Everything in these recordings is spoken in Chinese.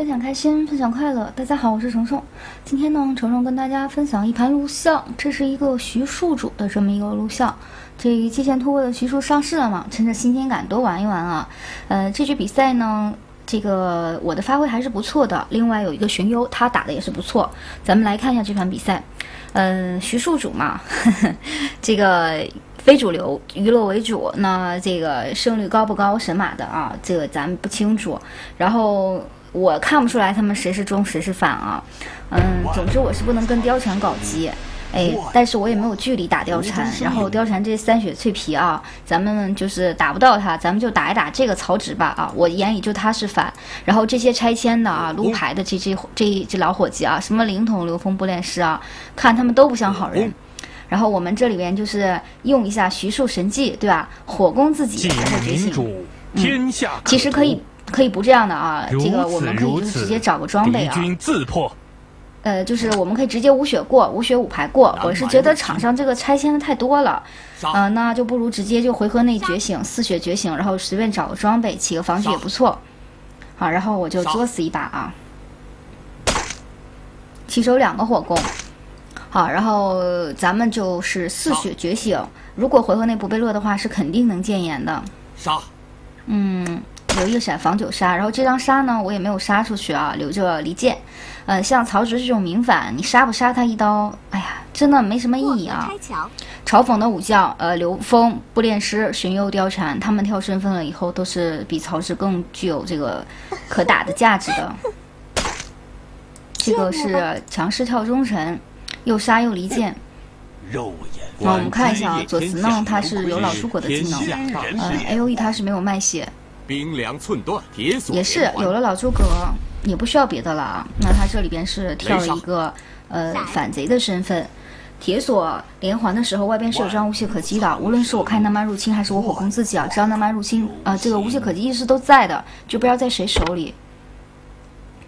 分享开心，分享快乐。大家好，我是虫虫。今天呢，虫虫跟大家分享一盘录像，这是一个徐庶主的这么一个录像。这季前突破的徐庶上市了嘛？趁着新鲜感多玩一玩啊！呃，这局比赛呢，这个我的发挥还是不错的。另外有一个荀攸，他打的也是不错。咱们来看一下这盘比赛。嗯，徐庶主嘛，这个非主流娱乐为主，那这个胜率高不高？神马的啊，这个咱不清楚。然后。我看不出来他们谁是忠谁是反啊，嗯，总之我是不能跟貂蝉搞基，哎，但是我也没有距离打貂蝉，然后貂蝉这三血脆皮啊，咱们就是打不到他，咱们就打一打这个曹植吧啊，我眼里就他是反，然后这些拆迁的啊，撸牌的这这这这老伙计啊，什么灵统、刘峰、不练师啊，看他们都不像好人，然后我们这里边就是用一下徐庶神技，对吧？火攻自己然后觉醒，嗯，其实可以。可以不这样的啊，这个我们可以就直接找个装备啊。呃，就是我们可以直接无血过，无血五排过。我是觉得场上这个拆迁的太多了，嗯，那就不如直接就回合内觉醒，四血觉醒，然后随便找个装备，起个防具也不错。好，然后我就作死一把啊，起手两个火攻。好，然后咱们就是四血觉醒，如果回合内不被落的话，是肯定能见颜的。杀，嗯。留一个闪防九杀，然后这张杀呢，我也没有杀出去啊，留着离间。呃，像曹植这种明反，你杀不杀他一刀？哎呀，真的没什么意义啊。嘲讽的武将，呃，刘峰、不练师、荀攸、貂蝉，他们跳身份了以后，都是比曹植更具有这个可打的价值的。这个是强势跳忠臣，又杀又离间。那我们看一下啊，左慈呢，他是有老树果的技能，呃，A O E 他是没有卖血。冰凉寸断，铁锁也是有了老诸葛，也不需要别的了啊。那他这里边是跳了一个呃反贼的身份，铁锁连环的时候，外边是有张无懈可击的。无论是我看南蛮入侵，还是我火攻自己啊，只要南蛮入侵啊，这个无懈可击意识都在的，就不知道在谁手里。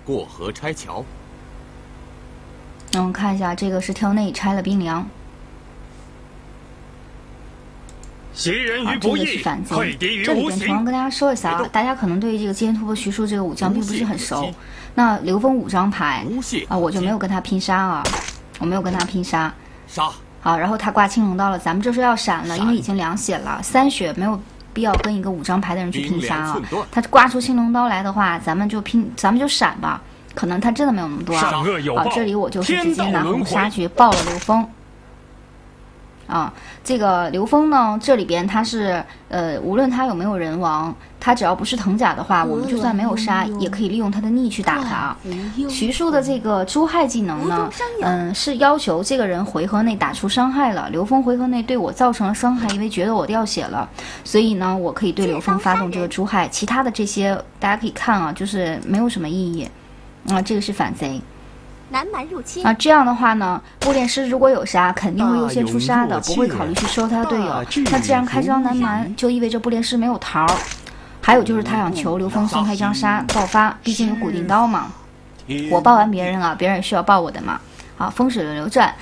过河拆桥。那我们看一下，这个是跳内拆了冰凉。啊，这个是反贼。这里边同样跟大家说一下啊，大家可能对这个接天突破徐庶这个武将并不是很熟。那刘封五张牌啊，我就没有跟他拼杀啊，我没有跟他拼杀。杀。好，然后他挂青龙刀了，咱们这时候要闪了，因为已经两血了，三血没有必要跟一个五张牌的人去拼杀啊。他挂出青龙刀来的话，咱们就拼，咱们就闪吧。可能他真的没有那么多啊。啊，这里我就是直接拿红杀去爆了刘封。啊，这个刘峰呢，这里边他是呃，无论他有没有人亡，他只要不是藤甲的话，我们就算没有杀，也可以利用他的逆去打他。徐庶的这个诛害技能呢，嗯，是要求这个人回合内打出伤害了。刘峰回合内对我造成了伤害，因为觉得我掉血了，所以呢，我可以对刘峰发动这个诛害。其他的这些大家可以看啊，就是没有什么意义。啊，这个是反贼。南蛮入侵啊，这样的话呢，木炼师如果有杀，肯定会优先出杀的，不会考虑去收他的队友。那既然开张南蛮，就意味着布炼师没有桃。还有就是他想求刘峰送他一张杀爆发，毕竟有古定刀嘛。我爆完别人啊，别人也需要爆我的嘛。啊，风水轮流转，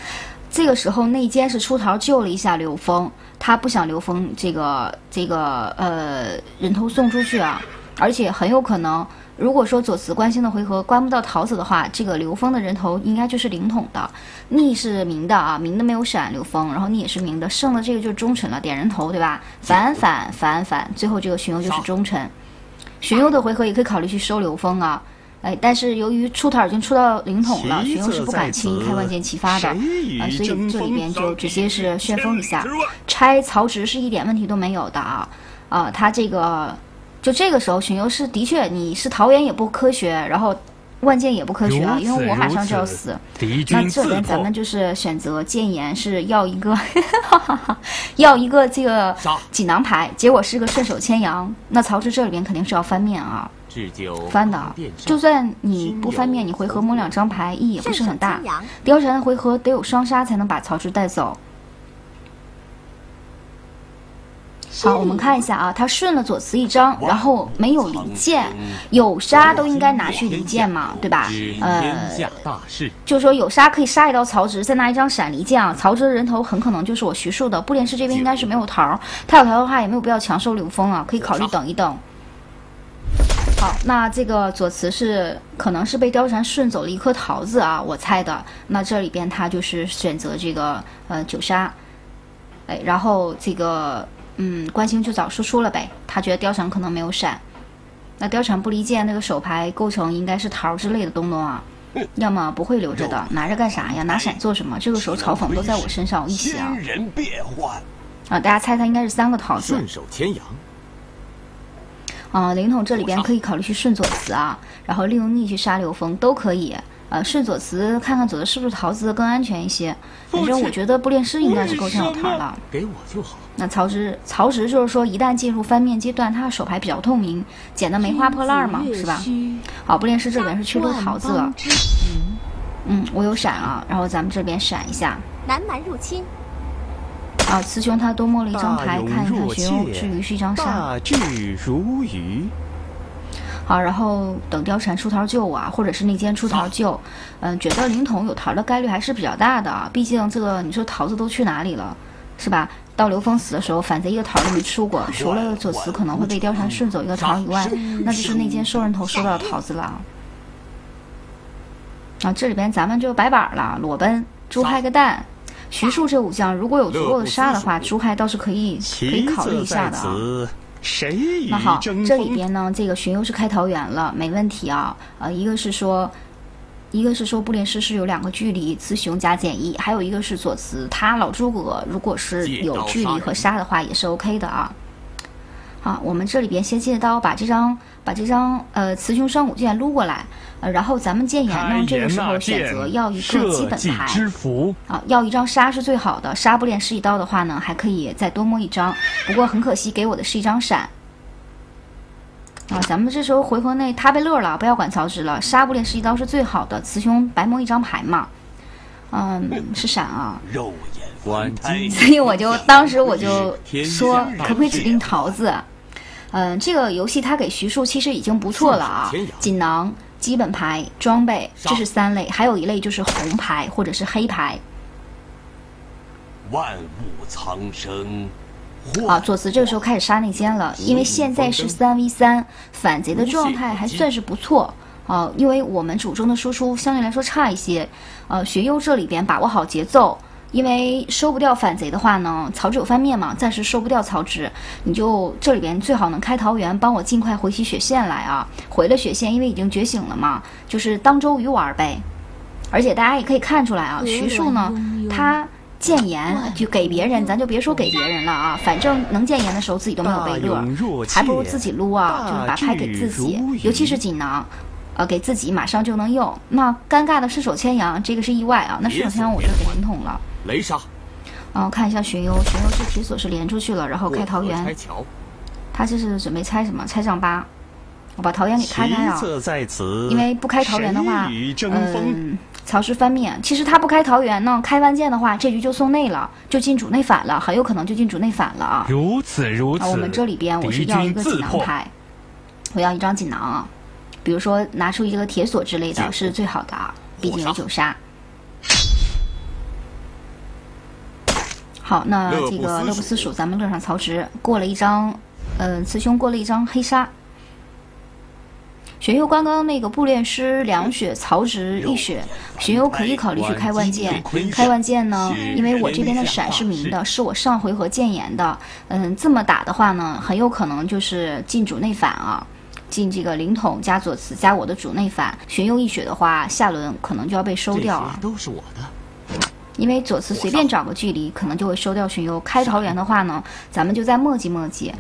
这个时候内奸是出桃救了一下刘峰，他不想刘峰这个这个呃人头送出去啊，而且很有可能。如果说左慈关心的回合关不到桃子的话，这个刘峰的人头应该就是灵统的，逆是明的啊，明的没有闪刘峰，然后逆也是明的，剩的这个就是忠臣了，点人头对吧？反反反反，最后这个荀攸就是忠臣，荀攸的回合也可以考虑去收刘峰啊，哎，但是由于出塔已经出到灵统了，荀攸是不敢轻易开万箭齐发的。啊，所以这里边就直接是旋风一下，拆曹植是一点问题都没有的啊。啊，他这个。就这个时候，荀攸是的确，你是桃园也不科学，然后万箭也不科学啊，因为我马上就要死。那这边咱们就是选择建言，是要一个 要一个这个锦囊牌，结果是个顺手牵羊。那曹植这里边肯定是要翻面啊，翻的。就算你不翻面，你回合摸两张牌意义也不是很大。貂蝉的回合得有双杀才能把曹植带走。好，我们看一下啊，他顺了左慈一张，然后没有离间，有杀都应该拿去离间嘛，对吧？呃，就是说有杀可以杀一刀曹植，再拿一张闪离间啊。曹植的人头很可能就是我徐庶的，布连氏这边应该是没有桃，他有桃的话也没有必要强收刘峰啊，可以考虑等一等。好，那这个左慈是可能是被貂蝉顺走了一颗桃子啊，我猜的。那这里边他就是选择这个呃九杀，哎，然后这个嗯关兴就找输出了呗，他觉得貂蝉可能没有闪。那貂蝉不离剑那个手牌构成应该是桃之类的东东啊，要么不会留着的，拿着干啥呀？拿闪做什么？这个时候嘲讽都在我身上一起啊！啊，大家猜他应该是三个桃子。顺手牵羊。啊，灵统这里边可以考虑去顺左慈啊，然后利用逆去杀刘峰都可以。呃，顺左慈看看左的是不是桃子更安全一些。反正我觉得布列师应该是够呛有桃了。给我就好。那曹植，曹植就是说，一旦进入翻面阶段，他的手牌比较透明，捡的梅花破烂嘛，是吧？好，布列师这边是去撸桃子了。嗯，我有闪啊，然后咱们这边闪一下。南蛮入侵。啊，雌雄他多摸了一张牌，看一看玄幽，至于是一张啥。大智如鱼。好，然后等貂蝉出桃救我啊，或者是内奸出桃救，嗯，觉得灵童有桃的概率还是比较大的啊。毕竟这个你说桃子都去哪里了，是吧？到刘峰死的时候，反贼一个桃都没出过，除了左慈可能会被貂蝉顺走一个桃以外，那就是内奸收人头收到桃子了。啊，这里边咱们就白板了，裸奔猪害个蛋。徐庶这五将如果有足够的杀的话，猪害倒是可以可以考虑一下的啊。那好，这里边呢，这个荀攸是开桃园了，没问题啊。呃，一个是说，一个是说布列师是有两个距离，雌雄加减一，还有一个是左慈，他老诸葛如果是有距离和杀的话，也是 OK 的啊。好，我们这里边先借刀把这张把这张呃雌雄双股剑撸过来，呃，然后咱们建言呢，这个时候选择要一个基本牌啊，要一张杀是最好的，杀不练师一刀的话呢，还可以再多摸一张，不过很可惜给我的是一张闪啊，咱们这时候回合内他被乐了，不要管曹植了，杀不练十一刀是最好的，雌雄白摸一张牌嘛，嗯，是闪啊。肉眼 观所以我就当时我就说，可不可以指定桃子？嗯，这个游戏它给徐庶其实已经不错了啊。锦囊、基本牌、装备，这是三类，还有一类就是红牌或者是黑牌。万物苍生。啊，左慈这个时候开始杀内奸了，因为现在是三 v 三，反贼的状态还算是不错啊。因为我们主中的输出相对来说差一些，呃，学优这里边把握好节奏。因为收不掉反贼的话呢，曹植有翻面嘛，暂时收不掉曹植，你就这里边最好能开桃园，帮我尽快回起血线来啊！回了血线，因为已经觉醒了嘛，就是当周瑜玩呗。而且大家也可以看出来啊，徐庶呢，他谏言就给别人，咱就别说给别人了啊，反正能谏言的时候自己都没有被乐，还不如自己撸啊，就是把牌给自己，尤其是锦囊。呃，给自己马上就能用。那尴尬的顺手牵羊，这个是意外啊。那顺手牵羊我就给灵统了。雷杀。然后看一下荀攸，荀攸是铁锁是连出去了，然后开桃园。他这是准备拆什么？拆丈八。我把桃园给开开啊。因为不开桃园的话，嗯，曹氏翻面。其实他不开桃园呢，开万箭的话，这局就送内了，就进主内反了，很有可能就进主内反了啊。如此如此。我们这里边我是要一个锦囊牌，我要一张锦囊啊。比如说拿出一个铁锁之类的是最好的啊，毕竟有九杀。好，那这个乐不思蜀，咱们乐上曹植过了一张，嗯，雌雄过了一张黑杀。玄幽刚刚那个步练师两血，曹植一血，荀攸可以考虑去开万剑。开万剑呢，因为我这边的闪是明的，是我上回合建言的。嗯，这么打的话呢，很有可能就是进主内反啊。进这个灵统加左慈加我的主内反，荀攸一血的话，下轮可能就要被收掉啊。都是我的，因为左慈随便找个距离，可能就会收掉荀攸。开桃园的话呢，咱们就再磨叽磨叽。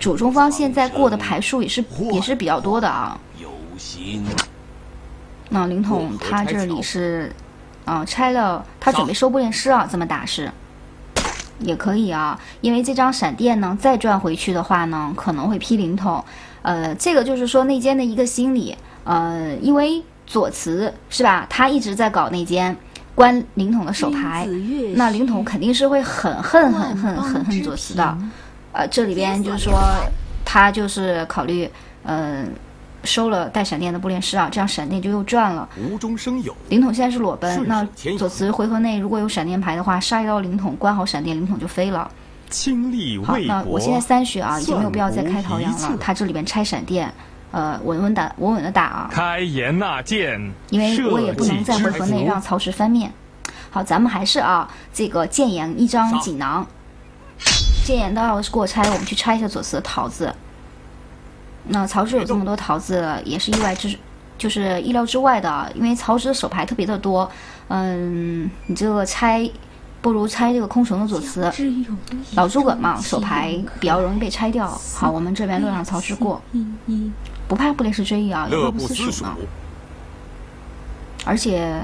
主中方现在过的牌数也是也是比较多的啊。有心。那灵统他这里是，啊，拆了，他准备收不练师啊，这么打是，也可以啊。因为这张闪电呢，再转回去的话呢，可能会劈灵统。呃，这个就是说内奸的一个心理，呃，因为左慈是吧，他一直在搞内奸，关灵统的手牌，那灵统肯定是会很恨很恨很恨左慈的，呃，这里边就是说他就是考虑，嗯，收了带闪电的布列师啊，这样闪电就又赚了。无中生有，灵统现在是裸奔，那左慈回合内如果有闪电牌的话，杀一刀灵统，关好闪电，灵统就飞了。好，那我现在三血啊，已经没有必要再开桃阳了。他这里边拆闪电，呃稳稳打稳稳的打啊。开颜纳谏，因为我也不能在回合内让曹植翻面。好，咱们还是啊，这个谏言一张锦囊，谏言到过拆，我们去拆一下左慈的桃子。那曹植有这么多桃子，也是意外之，就是意料之外的，因为曹植的手牌特别的多。嗯，你这个拆。不如拆这个空城的左慈，老诸葛嘛，手牌比较容易被拆掉。好，我们这边乐让曹植过，不怕布列士追忆啊，乐不思蜀嘛。而且，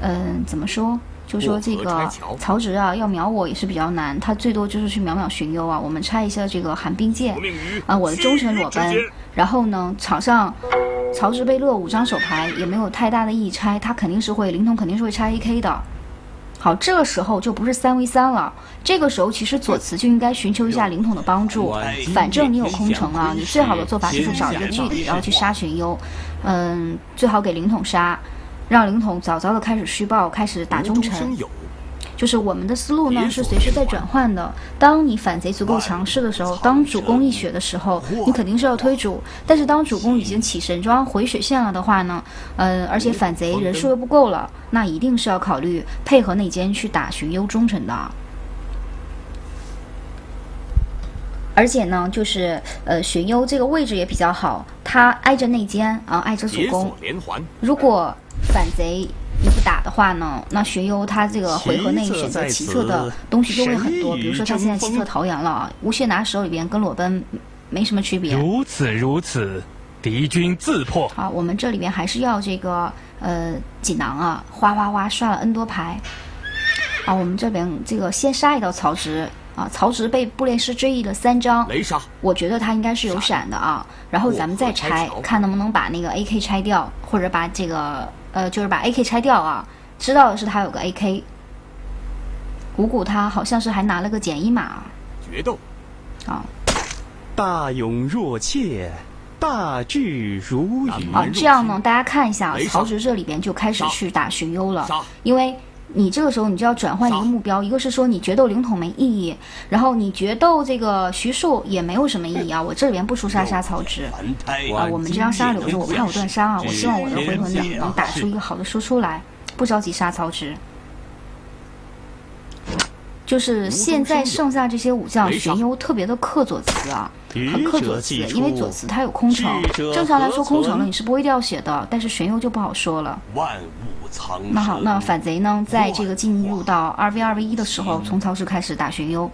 嗯，怎么说？就说这个曹植啊，要秒我也是比较难，他最多就是去秒秒荀攸啊。我们拆一下这个寒冰剑啊，我的忠臣裸奔。然后呢，场上曹植被乐五张手牌也没有太大的意义拆，他肯定是会灵统，肯定是会拆 A K 的。好，这个时候就不是三 v 三了。这个时候其实左慈就应该寻求一下灵统的帮助。反正你有空城啊，你最好的做法就是找一个距离，然后去杀荀攸。嗯，最好给灵统杀，让灵统早早的开始虚报，开始打忠臣。就是我们的思路呢，是随时在转换的。当你反贼足够强势的时候，当主公一血的时候，你肯定是要推主。但是当主公已经起神装回血线了的话呢，嗯，而且反贼人数又不够了，那一定是要考虑配合内奸去打荀攸忠臣的。而且呢，就是呃，荀攸这个位置也比较好，他挨着内奸啊，挨着主公。如果反贼。你不打的话呢，那荀攸他这个回合内选择奇策的东西就会很多，比如说他现在奇策桃园了，吴谢拿手里边跟裸奔没什么区别。如此如此，敌军自破。好，我们这里边还是要这个呃锦囊啊，哗哗哗刷了 N 多牌。啊，我们这边这个先杀一道曹植啊，曹植被布列师追忆了三张，雷杀，我觉得他应该是有闪的啊，然后咱们再拆，看能不能把那个 AK 拆掉，或者把这个。呃，就是把 A K 拆掉啊！知道的是他有个 A K，谷谷他好像是还拿了个简易码。决斗，啊，大勇若怯，大智如愚。啊，这样呢，大家看一下，曹植这里边就开始去打荀攸了，因为。你这个时候你就要转换一个目标，一个是说你决斗灵统没意义，然后你决斗这个徐庶也没有什么意义啊。我这里边不出杀杀曹植啊，我们这张杀留着，我怕我断杀啊。我希望我的回合能能打出一个好的输出来，不着急杀曹植。就是现在剩下这些武将，荀攸特别的克左慈啊，很克左慈，因为左慈他有空城，正常来说空城了你是不会掉血的，但是荀攸就不好说了。那好，那反贼呢，在这个进入到二 v 二 v 一的时候，从曹植开始打荀攸。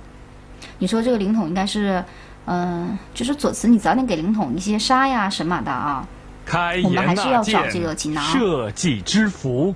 你说这个灵统应该是，嗯，就是左慈，你早点给灵统一些杀呀神马的啊。我们还是要找这个锦囊。社稷之福。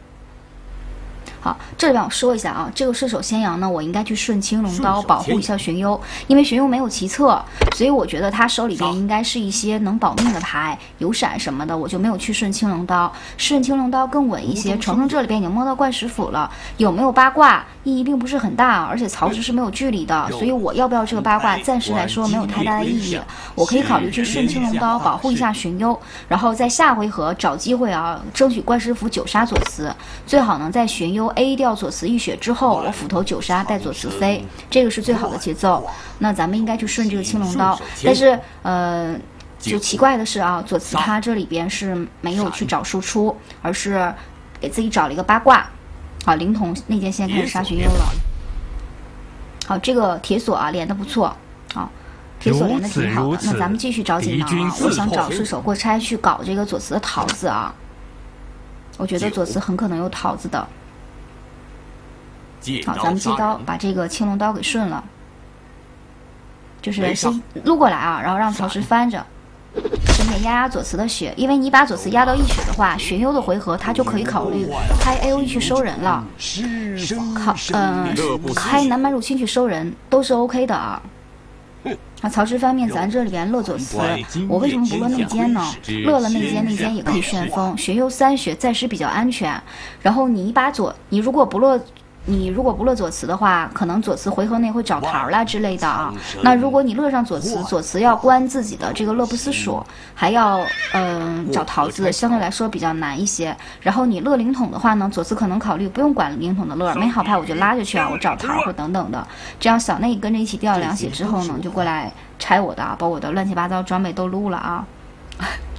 好，这里边我说一下啊，这个射手先阳呢，我应该去顺青龙刀保护一下荀攸，因为荀攸没有奇策，所以我觉得他手里边应该是一些能保命的牌，有闪什么的，我就没有去顺青龙刀，顺青龙刀更稳一些。程程这里边已经摸到怪石斧了，有没有八卦意义并不是很大，而且曹植是没有距离的，所以我要不要这个八卦，暂时来说没有太大的意义，我可以考虑去顺青龙刀保护一下荀攸，然后在下回合找机会啊，争取怪师府九杀左慈，最好能在荀攸。A 掉左慈一血之后，我斧头九杀带左慈飞，这个是最好的节奏。那咱们应该去顺这个青龙刀，但是呃，就奇怪的是啊，左慈他这里边是没有去找输出，而是给自己找了一个八卦。好，灵童内奸现在开始杀荀攸了。好，这个铁锁啊连的不错，好，铁锁连的挺好的。那咱们继续找锦囊啊，我想找顺手过拆去搞这个左慈的桃子啊。我觉得左慈很可能有桃子的。好，咱们借刀把这个青龙刀给顺了，就是先撸过来啊，然后让曹植翻着，顺便压压左慈的血，因为你把左慈压到一血的话，荀攸的回合他就可以考虑开 A O E 去收人了，考嗯开南蛮入侵去收人都是 O K 的啊。那曹植方面，咱这里边乐左慈，我为什么不乐内奸呢？乐了内奸，内奸也可以旋风，荀攸三血暂时比较安全。然后你一把左，你如果不乐。你如果不乐左慈的话，可能左慈回合内会找桃啦之类的啊。那如果你乐上左慈，左慈要关自己的这个乐不思蜀，还要嗯找桃子，相对来说比较难一些。然后你乐灵统的话呢，左慈可能考虑不用管灵统的乐，没好牌我就拉下去啊，我找桃或等等的。这样小内跟着一起掉两血之后呢，就过来拆我的，把我的乱七八糟装备都撸了啊。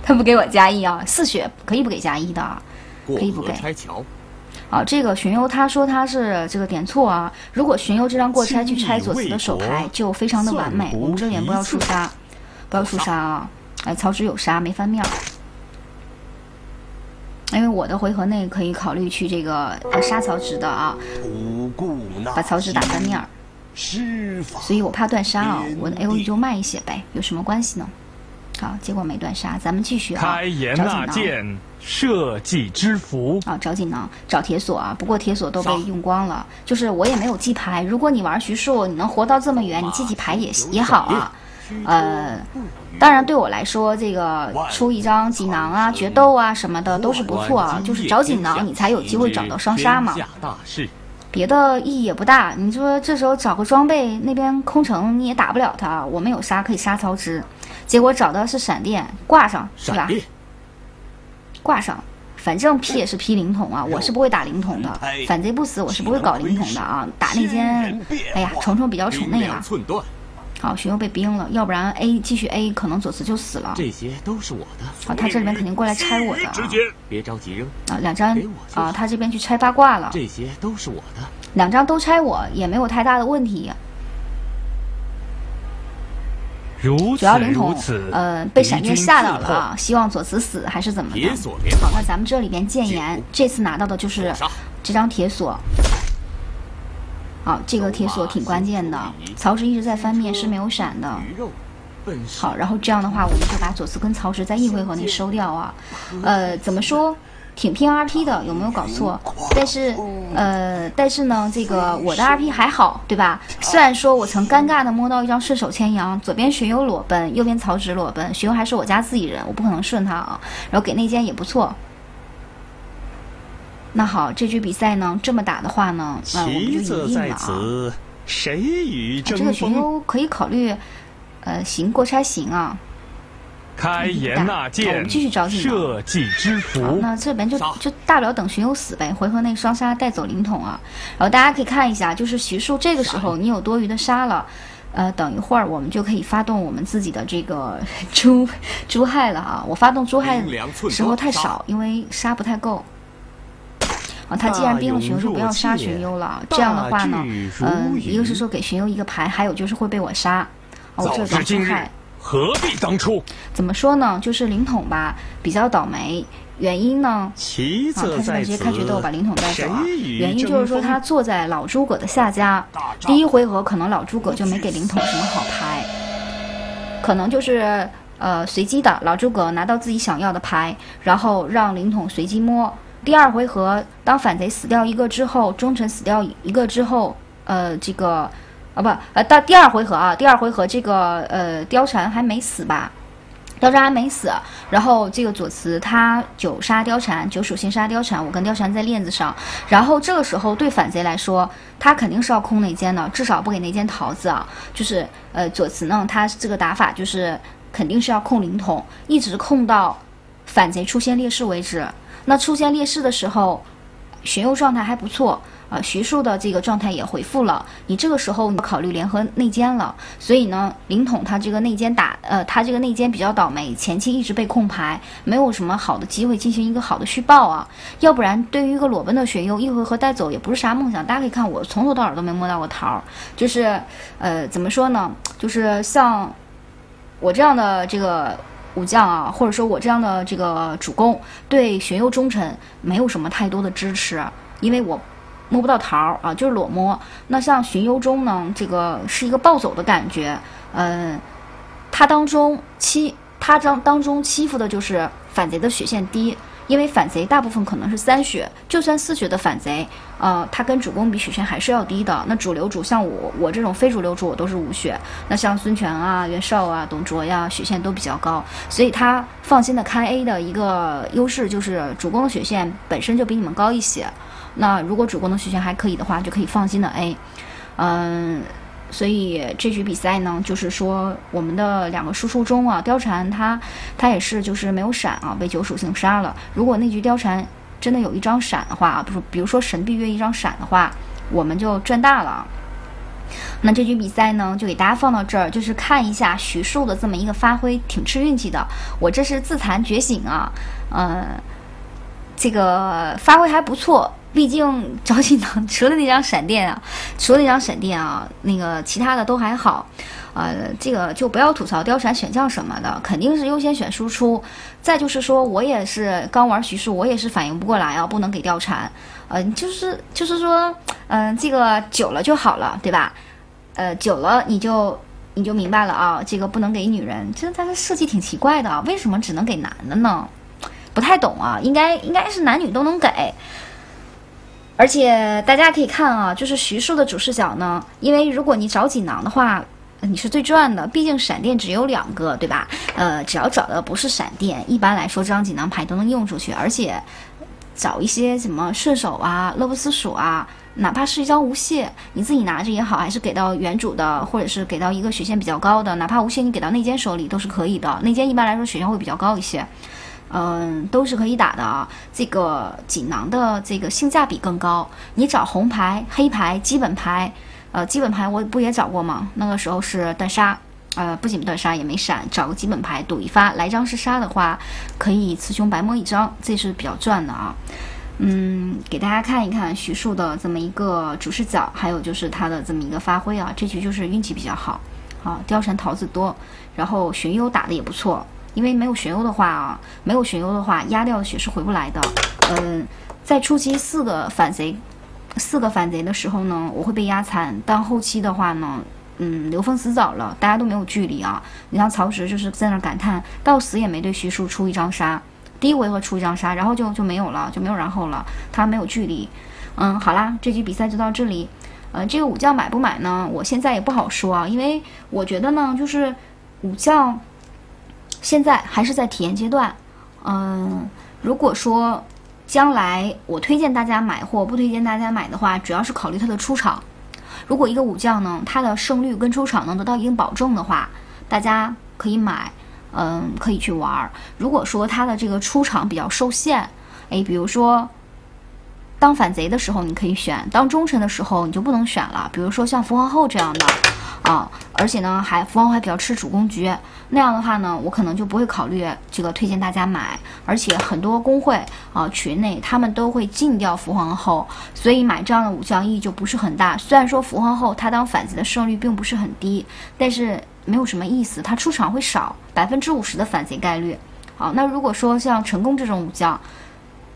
他不给我加一啊，四血可以不给加一的，可以不给。拆桥。啊，这个荀攸他说他是这个点错啊。如果荀攸这张过拆去拆左慈的手牌，就非常的完美。我们这点不要出杀，不要出杀啊！哎，曹植有杀没翻面儿，因为我的回合内可以考虑去这个杀曹植的啊，把曹植打翻面儿。所以我怕断杀啊，我的 A O E 就慢一些呗，有什么关系呢？好，结果没断杀，咱们继续啊。开颜纳谏，社稷之福。啊，找锦囊，找铁锁啊。不过铁锁都被用光了，就是我也没有记牌。如果你玩徐庶，你能活到这么远，你记记牌也也好啊。呃，当然对我来说，这个出一张锦囊啊、决斗啊什么的都是不错啊。就是找锦囊，你才有机会找到双杀嘛。别的意义也不大。你说这时候找个装备，那边空城你也打不了他。我们有杀可以杀曹植。结果找到是闪电挂上是吧？挂上，反正劈也是劈灵筒啊，我是不会打灵筒的。反贼不死，我是不会搞灵筒的啊。打内奸，哎呀，虫虫比较宠内了。好，荀攸被冰了，要不然 A 继续 A，可能左慈就死了。这些都是我的。啊，他这里面肯定过来拆我的啊。别着急扔啊，两张啊，他这边去拆八卦了。这些都是我的。两张都拆我也没有太大的问题。主要灵统，呃，被闪电吓到了啊！希望左慈死还是怎么的？好，那咱们这里边谏言，这次拿到的就是这张铁锁。好，这个铁锁挺关键的。曹植一直在翻面是没有闪的。好，然后这样的话，我们就把左慈跟曹植在一回合内收掉啊。呃，怎么说？挺拼 RP 的，有没有搞错？但是，呃，但是呢，这个我的 RP 还好，对吧？虽然说我曾尴尬的摸到一张顺手牵羊，左边荀攸裸奔，右边曹植裸奔，荀攸还是我家自己人，我不可能顺他啊。然后给内奸也不错。那好，这局比赛呢，这么打的话呢，呃我们就赢了啊。谁与这个荀攸可以考虑，呃，行过拆行啊。开颜纳谏，我们继续找你。社稷之福。那这边就就大不了等荀攸死呗，回合内双杀带走灵统啊。然后大家可以看一下，就是徐庶这个时候你有多余的杀了，呃，等一会儿我们就可以发动我们自己的这个朱朱亥了啊。我发动朱亥时候太少，因为杀不太够。啊，他既然兵了荀攸，就不要杀荀攸了。这样的话呢，嗯，一个是说给荀攸一个牌，还有就是会被我杀。我这张朱亥。何必当初？怎么说呢？就是灵统吧，比较倒霉。原因呢？啊，他这边直接开决斗，把灵统带走啊。原因就是说他坐在老诸葛的下家，第一回合可能老诸葛就没给灵统什么好牌，可能就是呃随机的。老诸葛拿到自己想要的牌，然后让灵统随机摸。第二回合，当反贼死掉一个之后，忠臣死掉一个之后，呃，这个。啊不，呃，到第二回合啊，第二回合这个呃貂蝉还没死吧？貂蝉还没死，然后这个左慈他九杀貂蝉，九属性杀貂蝉，我跟貂蝉在链子上，然后这个时候对反贼来说，他肯定是要空内奸的，至少不给内奸桃子啊。就是呃左慈呢，他这个打法就是肯定是要控灵统，一直控到反贼出现劣势为止。那出现劣势的时候，荀攸状态还不错。啊，徐庶的这个状态也回复了。你这个时候你考虑联合内奸了，所以呢，灵统他这个内奸打，呃，他这个内奸比较倒霉，前期一直被控牌，没有什么好的机会进行一个好的续报啊。要不然，对于一个裸奔的荀攸，一回合带走也不是啥梦想。大家可以看，我从头到尾都没摸到过桃儿，就是，呃，怎么说呢？就是像我这样的这个武将啊，或者说我这样的这个主公，对荀攸忠臣没有什么太多的支持，因为我。摸不到桃儿啊，就是裸摸。那像荀攸中呢，这个是一个暴走的感觉。嗯，他当中欺他当当中欺负的就是反贼的血线低，因为反贼大部分可能是三血，就算四血的反贼，呃，他跟主公比血线还是要低的。那主流主像我我这种非主流主，我都是五血。那像孙权啊、袁绍啊、董卓呀，血线都比较高，所以他放心的开 A 的一个优势就是主公的血线本身就比你们高一些。那如果主攻的血线还可以的话，就可以放心的 A，嗯，所以这局比赛呢，就是说我们的两个输出中啊，貂蝉他他也是就是没有闪啊，被九属性杀了。如果那局貂蝉真的有一张闪的话啊，比如比如说神臂月一张闪的话，我们就赚大了。那这局比赛呢，就给大家放到这儿，就是看一下徐庶的这么一个发挥，挺吃运气的。我这是自残觉醒啊，呃，这个发挥还不错。毕竟找锦囊除了那张闪电啊，除了那张闪电啊，那个其他的都还好。呃，这个就不要吐槽貂蝉选将什么的，肯定是优先选输出。再就是说我也是刚玩徐庶，我也是反应不过来啊，不能给貂蝉。嗯，就是就是说，嗯，这个久了就好了，对吧？呃，久了你就你就明白了啊，这个不能给女人，这它的设计挺奇怪的，为什么只能给男的呢？不太懂啊，应该应该是男女都能给。而且大家可以看啊，就是徐庶的主视角呢，因为如果你找锦囊的话，你是最赚的，毕竟闪电只有两个，对吧？呃，只要找的不是闪电，一般来说这张锦囊牌都能用出去。而且找一些什么顺手啊、乐不思蜀啊，哪怕是一张无懈，你自己拿着也好，还是给到原主的，或者是给到一个血线比较高的，哪怕无懈你给到内奸手里都是可以的。内奸一般来说血线会比较高一些。嗯，都是可以打的啊。这个锦囊的这个性价比更高。你找红牌、黑牌、基本牌，呃，基本牌我不也找过吗？那个时候是断杀，呃，不仅断杀也没闪，找个基本牌赌一发，来张是杀的话，可以雌雄白摸一张，这是比较赚的啊。嗯，给大家看一看徐庶的这么一个主视角，还有就是他的这么一个发挥啊。这局就是运气比较好，好貂蝉桃子多，然后荀攸打的也不错。因为没有玄幽的话啊，没有玄幽的话，压掉的血是回不来的。嗯，在初期四个反贼，四个反贼的时候呢，我会被压残。但后期的话呢，嗯，刘封死早了，大家都没有距离啊。你像曹植就是在那感叹，到死也没对徐庶出一张杀，第一回合出一张杀，然后就就没有了，就没有然后了。他没有距离。嗯，好啦，这局比赛就到这里。呃，这个武将买不买呢？我现在也不好说啊，因为我觉得呢，就是武将。现在还是在体验阶段，嗯，如果说将来我推荐大家买或不推荐大家买的话，主要是考虑它的出场。如果一个武将呢，它的胜率跟出场能得到一定保证的话，大家可以买，嗯，可以去玩儿。如果说它的这个出场比较受限，诶，比如说当反贼的时候你可以选，当忠臣的时候你就不能选了。比如说像伏皇后这样的。啊，而且呢，还伏皇后还比较吃主攻局，那样的话呢，我可能就不会考虑这个推荐大家买。而且很多工会啊群内他们都会禁掉伏皇后，所以买这样的武将意义就不是很大。虽然说伏皇后她当反贼的胜率并不是很低，但是没有什么意思，她出场会少百分之五十的反贼概率。好，那如果说像成功这种武将。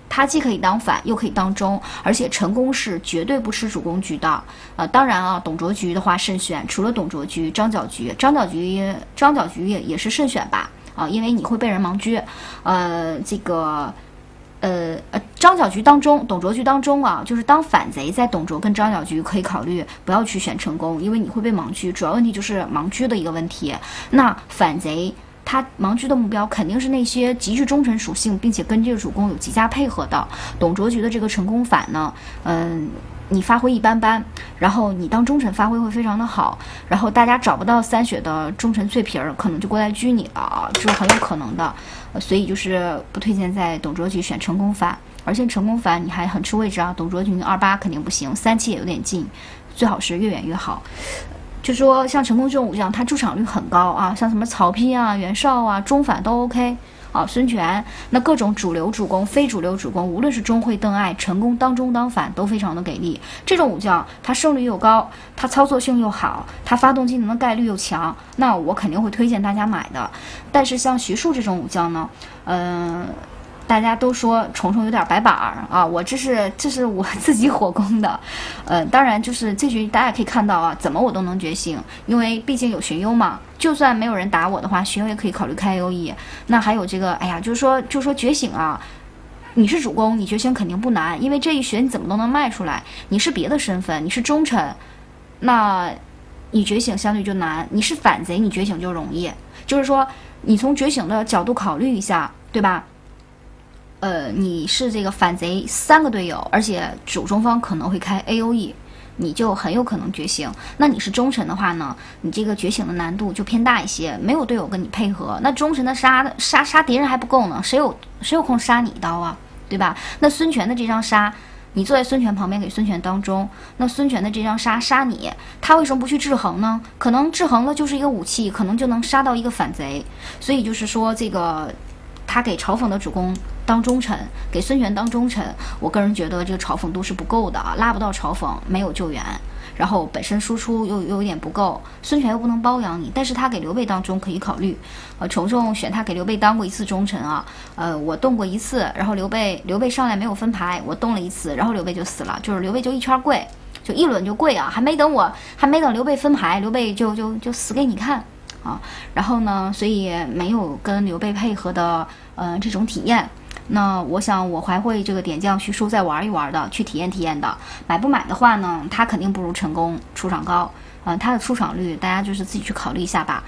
他既可以当反，又可以当中，而且成功是绝对不吃主攻局的。呃，当然啊，董卓局的话慎选，除了董卓局，张角局，张角局，张角局也也是慎选吧。啊，因为你会被人盲狙。呃，这个，呃呃，张角局当中，董卓局当中啊，就是当反贼，在董卓跟张角局可以考虑不要去选成功，因为你会被盲狙，主要问题就是盲狙的一个问题。那反贼。他盲狙的目标肯定是那些极具忠诚属性，并且跟这个主公有极佳配合的。董卓局的这个成功反呢，嗯，你发挥一般般，然后你当忠臣发挥会非常的好，然后大家找不到三血的忠臣脆皮儿，可能就过来狙你了啊，这是很有可能的。所以就是不推荐在董卓局选成功反，而且成功反你还很吃位置啊。董卓局二八肯定不行，三七也有点近，最好是越远越好。就说像陈宫这种武将，他出场率很高啊，像什么曹丕啊、袁绍啊，中反都 OK 啊。孙权那各种主流主攻、非主流主攻，无论是钟会、邓艾，成功当中当反都非常的给力。这种武将，他胜率又高，他操作性又好，他发动技能的概率又强，那我肯定会推荐大家买的。但是像徐庶这种武将呢，嗯。大家都说虫虫有点白板儿啊，我这是这是我自己火攻的，呃，当然就是这局大家可以看到啊，怎么我都能觉醒，因为毕竟有荀攸嘛，就算没有人打我的话，荀攸也可以考虑开 A O E。那还有这个，哎呀，就是说就是说觉醒啊，你是主攻，你觉醒肯定不难，因为这一血你怎么都能卖出来。你是别的身份，你是忠臣，那你觉醒相对就难；你是反贼，你觉醒就容易。就是说，你从觉醒的角度考虑一下，对吧？呃，你是这个反贼三个队友，而且主中方可能会开 A O E，你就很有可能觉醒。那你是忠臣的话呢，你这个觉醒的难度就偏大一些，没有队友跟你配合，那忠臣的杀杀杀敌人还不够呢，谁有谁有空杀你一刀啊，对吧？那孙权的这张杀，你坐在孙权旁边给孙权当中，那孙权的这张杀杀你，他为什么不去制衡呢？可能制衡了就是一个武器，可能就能杀到一个反贼。所以就是说，这个他给嘲讽的主公当忠臣，给孙权当忠臣，我个人觉得这个嘲讽度是不够的啊，拉不到嘲讽，没有救援。然后本身输出又又有点不够，孙权又不能包养你，但是他给刘备当中可以考虑。呃，重重选他给刘备当过一次忠臣啊，呃，我动过一次，然后刘备刘备上来没有分牌，我动了一次，然后刘备就死了，就是刘备就一圈跪，就一轮就跪啊，还没等我还没等刘备分牌，刘备就就就死给你看啊。然后呢，所以没有跟刘备配合的呃这种体验。那我想我还会这个点将徐庶再玩一玩的，去体验体验的。买不买的话呢，他肯定不如成功出场高。嗯，他的出场率大家就是自己去考虑一下吧，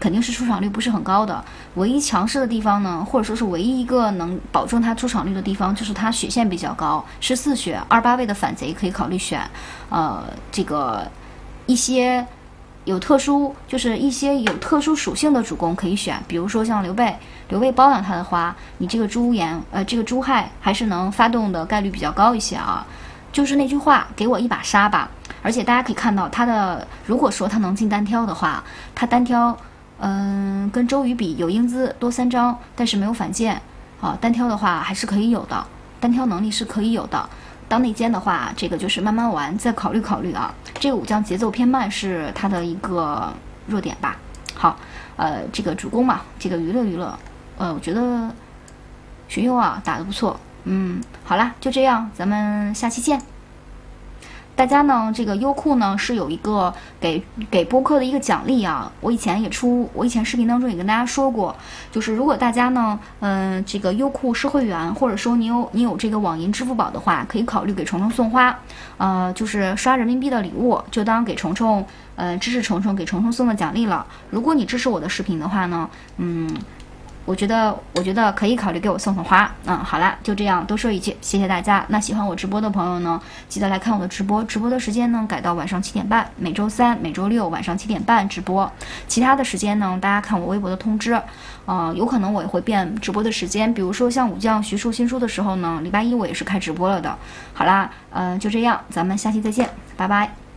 肯定是出场率不是很高的。唯一强势的地方呢，或者说是唯一一个能保证他出场率的地方，就是他血线比较高，十四血二八位的反贼可以考虑选。呃，这个一些。有特殊，就是一些有特殊属性的主公可以选，比如说像刘备，刘备包养他的话，你这个朱颜，呃，这个朱亥还是能发动的概率比较高一些啊。就是那句话，给我一把杀吧。而且大家可以看到他的，如果说他能进单挑的话，他单挑，嗯，跟周瑜比有英姿多三张，但是没有反剑，啊，单挑的话还是可以有的，单挑能力是可以有的。当内奸的话，这个就是慢慢玩，再考虑考虑啊。这个武将节奏偏慢是他的一个弱点吧。好，呃，这个主攻嘛，这个娱乐娱乐，呃，我觉得荀攸啊打得不错。嗯，好啦，就这样，咱们下期见。大家呢，这个优酷呢是有一个给给播客的一个奖励啊。我以前也出，我以前视频当中也跟大家说过，就是如果大家呢，嗯，这个优酷是会员，或者说你有你有这个网银、支付宝的话，可以考虑给虫虫送花，呃，就是刷人民币的礼物，就当给虫虫，呃，支持虫虫给虫虫送的奖励了。如果你支持我的视频的话呢，嗯。我觉得，我觉得可以考虑给我送送花。嗯，好啦，就这样多说一句，谢谢大家。那喜欢我直播的朋友呢，记得来看我的直播。直播的时间呢，改到晚上七点半，每周三、每周六晚上七点半直播。其他的时间呢，大家看我微博的通知。呃，有可能我也会变直播的时间，比如说像武将徐庶新书的时候呢，礼拜一我也是开直播了的。好啦，嗯，就这样，咱们下期再见，拜拜。